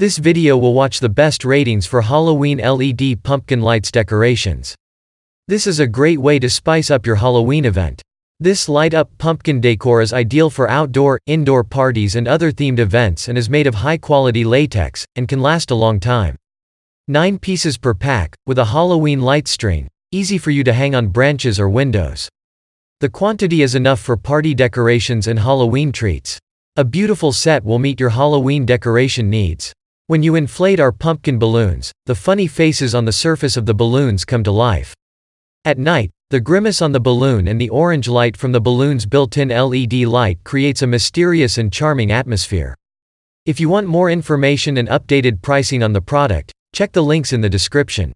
This video will watch the best ratings for Halloween LED pumpkin lights decorations. This is a great way to spice up your Halloween event. This light-up pumpkin decor is ideal for outdoor, indoor parties and other themed events and is made of high-quality latex, and can last a long time. 9 pieces per pack, with a Halloween light string, easy for you to hang on branches or windows. The quantity is enough for party decorations and Halloween treats. A beautiful set will meet your Halloween decoration needs. When you inflate our pumpkin balloons, the funny faces on the surface of the balloons come to life. At night, the grimace on the balloon and the orange light from the balloon's built-in LED light creates a mysterious and charming atmosphere. If you want more information and updated pricing on the product, check the links in the description.